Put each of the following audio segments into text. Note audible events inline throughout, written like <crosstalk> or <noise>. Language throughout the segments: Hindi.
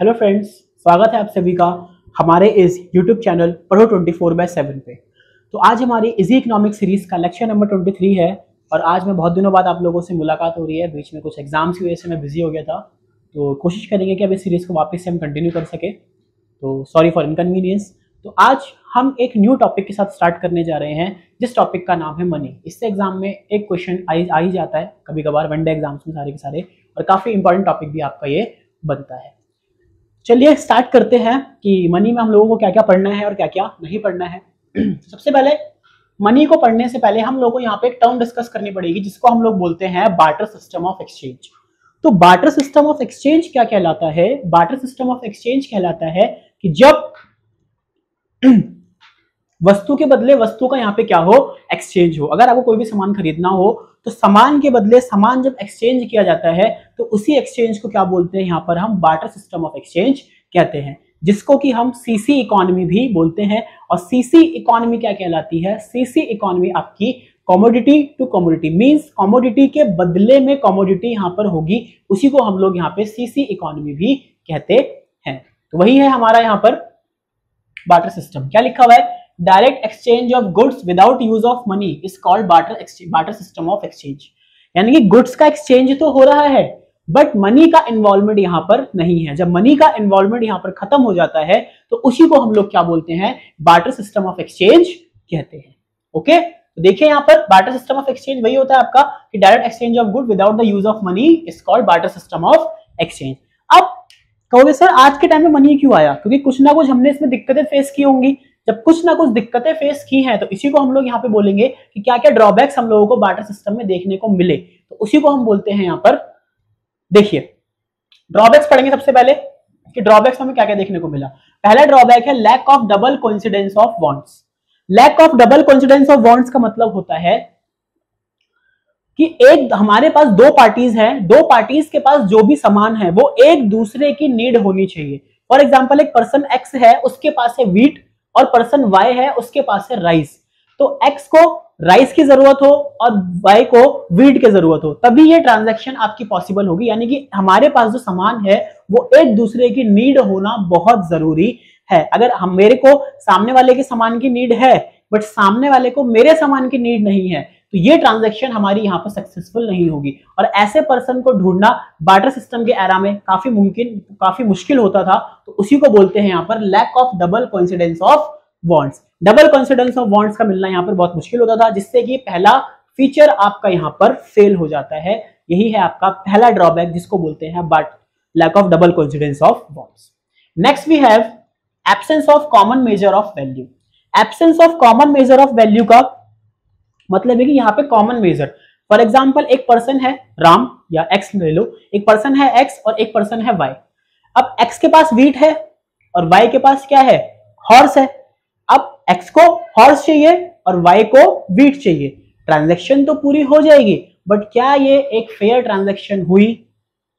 हेलो फ्रेंड्स स्वागत है आप सभी का हमारे इस यूट्यूब चैनल पढ़ो 24 फोर बाय सेवन पे। तो आज हमारी इजी इकोनॉमिक सीरीज़ का लेक्चर नंबर 23 है और आज मैं बहुत दिनों बाद आप लोगों से मुलाकात हो रही है। बीच में कुछ एग्ज़ाम्स की वजह से मैं बिज़ी हो गया था। तो कोशिश करेंगे कि अब इस सीरीज़ को वापस से हम कंटिन्यू कर सके। तो सॉरी फॉर इनकन्वीनियंस तो आज हम एक न्यू टॉपिक के साथ स्टार्ट करने जा रहे हैं, जिस टॉपिक का नाम है मनी इससे एग्ज़ाम में एक क्वेश्चन आ ही जाता है। कभी कभार वनडे एग्ज़ाम्स में सारे के सारे। और काफ़ी इंपॉर्टेंट टॉपिक भी आपका ये बनता है। चलिए स्टार्ट करते हैं कि मनी में हम लोगों को क्या क्या पढ़ना है और क्या क्या नहीं पढ़ना है। <clears throat> सबसे पहले मनी को पढ़ने से पहले हम लोगों को यहाँ पे एक टर्म डिस्कस करनी पड़ेगी, जिसको हम लोग बोलते हैं बाटर सिस्टम ऑफ़ एक्सचेंज तो बाटर सिस्टम ऑफ़ एक्सचेंज क्या कहलाता है? बाटर सिस्टम ऑफ़ एक्सचेंज कहलाता है कि जब <clears throat> वस्तु के बदले वस्तु का यहाँ पे क्या हो? एक्सचेंज हो। अगर आपको कोई भी सामान खरीदना हो तो सामान के बदले सामान जब एक्सचेंज किया जाता है तो उसी एक्सचेंज को क्या बोलते हैं? यहाँ पर हम बाटर सिस्टम ऑफ़ एक्सचेंज कहते हैं, जिसको कि हम सीसी इकोनॉमी भी बोलते हैं। और सीसी इकोनॉमी क्या कहलाती है? सीसी इकोनॉमी आपकी commodity to commodity means commodity के बदले में कॉमोडिटी यहाँ पर होगी। उसी को हम लोग यहाँ पे सीसी इकोनॉमी भी कहते हैं। तो वही है हमारा यहाँ पर बाटर सिस्टम क्या लिखा हुआ है? Direct exchange of goods without use of money is called barter barter system of exchange यानी कि गुड्स का एक्सचेंज तो हो रहा है बट मनी का इन्वॉल्वमेंट यहाँ पर नहीं है। जब मनी का इन्वॉल्वमेंट यहाँ पर खत्म हो जाता है तो उसी को हम लोग क्या बोलते हैं? बार्टर सिस्टम ऑफ़ एक्सचेंज कहते हैं। ओके तो देखिए यहाँ पर बार्टर सिस्टम ऑफ़ एक्सचेंज वही होता है आपका कि direct exchange of good without the use of money is called barter system of exchange अब कहोगे, सर, आज के टाइम में मनी क्यों आया? क्योंकि कुछ ना कुछ हमने इसमें दिक्कतें फेस की होंगी। जब कुछ ना कुछ दिक्कतें फेस की हैं तो इसी को हम लोग यहाँ पे बोलेंगे कि क्या क्या ड्रॉबैक्स हम लोगों को बार्टर सिस्टम में देखने को मिले। तो उसी को हम बोलते हैं यहाँ पर, देखिए ड्रॉबैक्स पढ़ेंगे सबसे पहले कि ड्रॉबैक्स हमें क्या क्या देखने को मिला। पहला ड्रॉबैक है lack of double coincidence of wants lack of double coincidence of wants का मतलब होता है कि एक, हमारे पास दो पार्टीज़ हैं, दो पार्टीज़ के पास जो भी सामान है, वो एक दूसरे की नीड होनी चाहिए। फॉर एग्ज़ाम्पल एक पर्सन एक्स है, उसके पास है वीट और पर्सन वाई है, उसके पास है राइस तो एक्स को राइस की ज़रूरत हो और वाई को वीट की ज़रूरत हो, तभी ये ट्रांजैक्शन आपकी पॉसिबल होगी. यानी कि हमारे पास जो सामान है, वो एक दूसरे की नीड होना बहुत ज़रूरी है. अगर हम, मेरे को सामने वाले के सामान की नीड है बट सामने वाले को मेरे सामान की नीड नहीं है तो ये ट्रांजेक्शन हमारी यहाँ पर सक्सेसफुल नहीं होगी। और ऐसे पर्सन को ढूंढना बार्टर सिस्टम के एरा में काफ़ी मुमकिन, काफ़ी मुश्किल होता था। तो उसी को बोलते हैं यहाँ पर lack of double coincidence of wants double coincidence of wants का मिलना यहाँ पर बहुत मुश्किल होता था, जिससे कि पहला फीचर आपका यहाँ पर फेल हो जाता है। यही है आपका पहला ड्रॉबैक जिसको बोलते हैं but lack of double coincidence of wants next we have absence of common measure of value absence of common measure of value का मतलब है कि यहाँ पे कॉमन मेजर फॉर एग्ज़ाम्पल एक पर्सन है राम या एक्स ले लो। एक पर्सन है एक्स और एक पर्सन है वाई अब एक्स के पास वीट है और वाई के पास क्या है? हॉर्स है। अब एक्स को हॉर्स चाहिए और वाई को वीट चाहिए। ट्रांजेक्शन तो पूरी हो जाएगी बट क्या ये एक फेयर ट्रांजेक्शन हुई?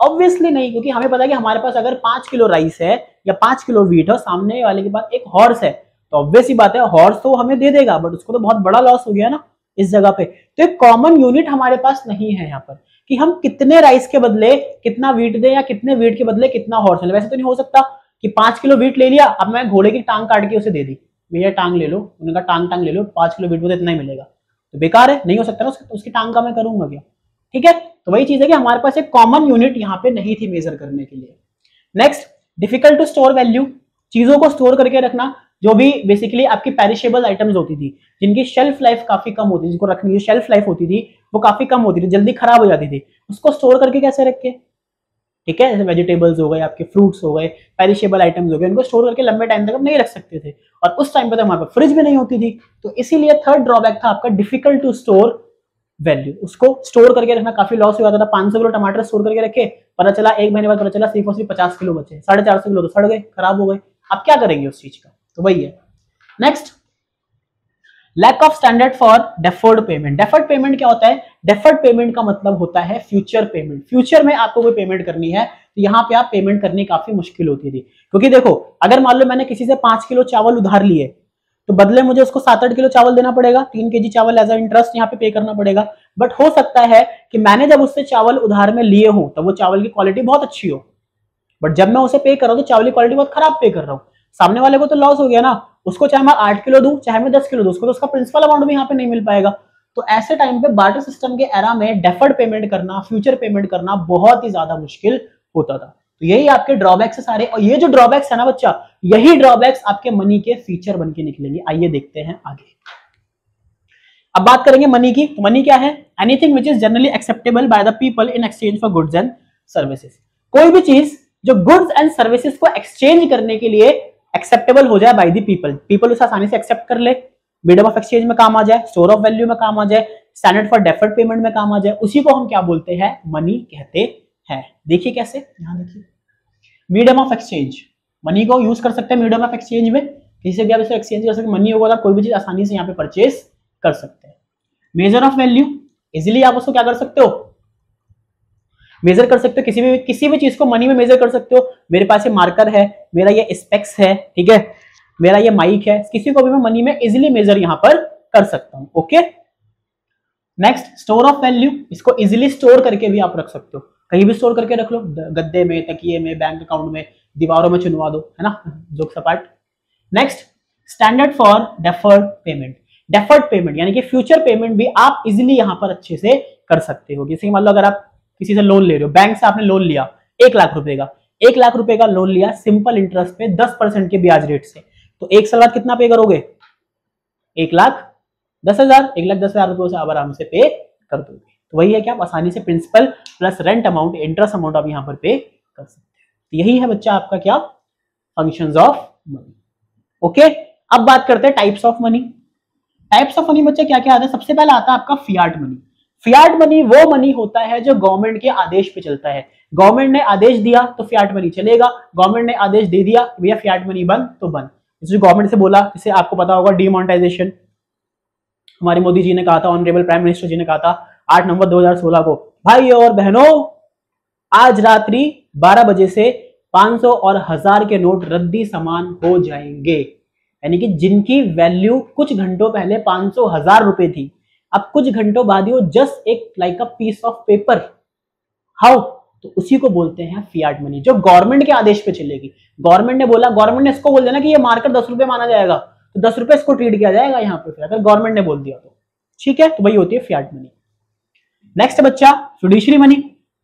ऑब्वियसली नहीं, क्योंकि हमें पता है कि हमारे पास अगर पाँच किलो राइस है या पाँच किलो वीट है सामने वाले के पास एक हॉर्स है तो ऑब्वियस ही बात है हॉर्स तो हमें दे देगा बट उसको तो बहुत बड़ा लॉस हो गया ना। इस जगह पे। तो एक कॉमन यूनिट हमारे पास नहीं है यहाँ पर, कि हम कितने राइस के बदले कितना वीट दे या कितने वीट के बदले कितना हॉर्स वैसे तो नहीं हो सकता कि पाँच किलो वीट ले लिया, अब मैं घोड़े की टांग काट के उसे दे दी। भैया, टांग ले लो, उन्होंने कहा, टांग टांग ले लो, पाँच किलो वीट में इतना ही मिलेगा। तो बेकार है, नहीं हो सकता ना उसकी टांग का मैं करूँगा क्या? ठीक है? तो वही चीज़ है कि हमारे पास एक कॉमन यूनिट यहाँ पे नहीं थी मेजर करने के लिए। Next difficult to store value चीज़ों को स्टोर करके रखना। जो भी बेसिकली आपकी पेरिशेबल आइटम्स होती थी, जिनकी शेल्फ लाइफ काफ़ी कम होती थी, जिनको रखने की शेल्फ लाइफ होती थी, वो काफ़ी कम होती थी, जल्दी खराब हो जाती थी। उसको स्टोर करके कैसे रखे? ठीक है, जैसे वेजिटेबल्स हो गए, आपके फ्रूट्स हो गए पेरिशेबल आइटम्स हो गए, उनको स्टोर करके लंबे टाइम तक हम नहीं रख सकते थे। और उस टाइम पे तो हमारे पास फ्रिज भी नहीं होती थी। तो इसीलिए थर्ड ड्रॉबैक था आपका डिफ़िकल्ट टू स्टोर वैल्यू उसको स्टोर करके रखना काफ़ी लॉस हो जाता था। पाँच सौ किलो टमाटर स्टोर करके रखे, पता चला एक महीने बाद पता चला सिर्फ़ और सिर्फ़ पचास किलो बचे। साढ़े चार सौ किलो तो सड़ गए, खराब हो गए। आप क्या करेंगे उस चीज़ का? तो वही है। Next lack of standard for deferred payment deferred payment क्या होता है? डेफर्ड पेमेंट का मतलब होता है फ्यूचर पेमेंट फ्यूचर में आपको कोई पेमेंट करनी है तो यहाँ पे आप पेमेंट करनी काफ़ी मुश्किल होती थी। क्योंकि देखो, अगर मान लो मैंने किसी से पाँच किलो चावल उधार लिए तो बदले मुझे उसको सात आठ किलो चावल देना पड़ेगा, तीन के जी चावल एज अ इंटरेस्ट यहाँ पे पे करना पड़ेगा। बट हो सकता है कि मैंने जब उससे चावल उधार में लिए हो तो वो चावल की क्वालिटी बहुत अच्छी हो। बट जब मैं उसे पे कर रहा हूँ तो चावल की क्वालिटी बहुत खराब पे कर रहा हूँ। सामने वाले को तो लॉस हो गया ना, उसको चाहे मैं आठ किलो दूँ, चाहे मैं दस किलो दूँ, उसको तो उसका प्रिंसिपल अमाउंट भी यहाँ पे नहीं मिल पाएगा। तो ऐसे टाइम पे बार्टर सिस्टम के एरा में डेफर्ड पेमेंट करना फ्यूचर पेमेंट करना बहुत ही ज़्यादा मुश्किल होता था। तो यही आपके ड्रॉबैक्स है सारे, और ये जो ड्रॉबैक्स है ना बच्चा, यही ड्रॉबैक्स आपके मनी के फीचर बन के निकलेंगे। आइए देखते हैं आगे। अब बात करेंगे मनी की तो मनी क्या है? Anything which is generally acceptable by the people in exchange for goods and services कोई भी चीज़ जो गुड्स एंड सर्विसेज़ को एक्सचेंज करने के लिए एक्सेप्टेबल हो जाए बाई दी पीपल पीपल उसे आसानी से एक्सेप्ट कर ले मीडियम ऑफ़ एक्सचेंज में काम आ जाए स्टोर ऑफ़ वैल्यू में काम आ जाए स्टैंडर्ड फॉर डेफर्ड पेमेंट में काम आ जाए, उसी को हम क्या बोलते हैं? मनी कहते हैं। देखिए कैसे? यहाँ देखिए। मीडियम ऑफ़ एक्सचेंज मनी को यूज़ कर सकते हैं मीडियम ऑफ़ एक्सचेंज में। किसी से भी आप इसे एक्सचेंज कर सकते मनी होगा तो कोई भी चीज़ आसानी से यहाँ पे परचेज कर सकते हैं। मेजर ऑफ़ वैल्यू इजिली आप उसको क्या कर सकते हो? मेजर कर सकते हो, किसी भी किसी भी चीज़ को मनी में मेजर कर सकते हो। मेरे पास ये मार्कर है, मेरा ये स्पेक्स है, ठीक है? मेरा ये माइक है, किसी को भी मैं मनी में इजिली मेजर यहाँ पर कर सकता हूँ okay next store of value इसको इजिली स्टोर करके भी आप रख सकते हो। कहीं भी स्टोर करके रख लो गद्दे में, तकिए में बैंक अकाउंट में, दीवारों में चुनवा दो, है ना? जोक सपाट next standard for deferred payment deferred payment यानी कि फ्यूचर पेमेंट भी आप इजिली यहाँ पर अच्छे से कर सकते हो। जैसे मान लो अगर आप किसी से लोन ले रहे हो। बैंक से आपने लोन लिया, एक लाख रुपए का। एक लाख रुपए का लोन लिया सिंपल इंटरेस्ट पे दस परसेंट के ब्याज रेट से। तो एक साल बाद कितना पे करोगे? एक लाख, दस हज़ार। एक लाख, दस हज़ार रुपये आप आराम से पे कर दोगे। तो वही है कि आप आसानी से principal plus rent amount interest amount आप यहाँ पर पे कर सकते हैं। तो यही है बच्चा आपका क्या? फ़ंक्शंस ऑफ़ मनी ओके अब बात करते हैं types of money types of money बच्चा क्या क्या आता है? सबसे पहले आता है आपका फियाट मनी फियाट मनी वो मनी होता है जो गवर्नमेंट के आदेश पे चलता है। गवर्नमेंट ने आदेश दिया तो फियाट मनी चलेगा। गवर्नमेंट ने आदेश दे दिया, भैया फियाट मनी बंद तो बंद। जैसे गवर्नमेंट से बोला जैसे आपको पता होगा डिमोनेटाइजेशन हमारे मोदी जी ने कहा था ऑनरेबल प्राइम मिनिस्टर जी ने कहा था आठ नवंबर 2016 को, भाई और बहनों, आज रात्रि 12 बजे से 500 और हज़ार के नोट रद्दी समान हो जाएँगे। यानी कि जिनकी वैल्यू कुछ घंटों पहले 500 हज़ार रुपए थी। अब कुछ घंटों बाद ही वो जस्ट एक like a piece of paper how तो उसी को बोलते हैं फियाट मनी जो गवर्नमेंट के आदेश पे चलेगी। गवर्नमेंट ने बोला गवर्नमेंट ने इसको बोल देना कि ये मार्कर दस रुपए माना जाएगा। तो दस रुपए इसको ट्रीट किया जाएगा यहाँ पे फिर, अगर गवर्नमेंट ने बोल दिया तो। ठीक है? तो वही होती है फियाट मनी नेक्स्ट बच्चा फिडिशरी मनी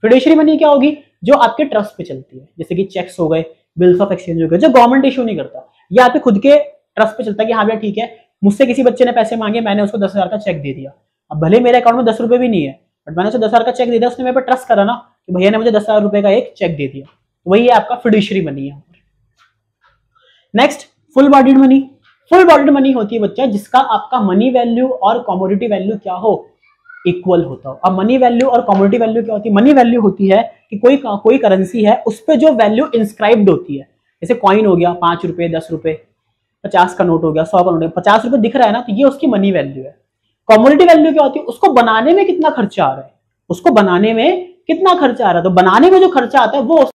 फिडिशरी मनी क्या होगी? जो आपके ट्रस्ट पे चलती है। जैसे कि चेक्स हो गए बिल्स ऑफ़ एक्सचेंज हो गए, जो गवर्नमेंट इशू नहीं करता। ये आपके खुद के ट्रस्ट पे चलता है कि हाँ भैया ठीक है मुझसे किसी बच्चे ने पैसे मांगे, मैंने उसको दस हज़ार का चेक दे दिया। अब भले मेरे अकाउंट में दस रुपए भी नहीं है बट मैंने उसे दस हज़ार का चेक दे दिया, उसने मेरे पर ट्रस्ट करा ना कि भैया ने मुझे दस हज़ार रुपए का एक चेक दे दिया। तो वही है आपका फिडिशरी मनी है। Next full bodied money full bodied money होती है बच्चा, जिसका आपका मनी वैल्यू और कॉमोडिटी वैल्यू क्या हो? इक्वल होता हो। अब मनी वैल्यू और कॉमोडिटी वैल्यू क्या होती है? मनी वैल्यू होती है कि कोई कोई करेंसी है, उस पर जो वैल्यू इंस्क्राइब्ड होती है। जैसे कॉइन हो गया, पाँच रुपए, दस रुपए। पचास का नोट हो गया, सौ का नोट हो गया, पचास रुपए दिख रहा है ना तो ये उसकी मनी वैल्यू है। कॉमोडिटी वैल्यू क्या होती है? उसको बनाने में कितना खर्चा आ रहा है? उसको बनाने में कितना खर्चा आ रहा है? तो बनाने में जो खर्चा आता है, वो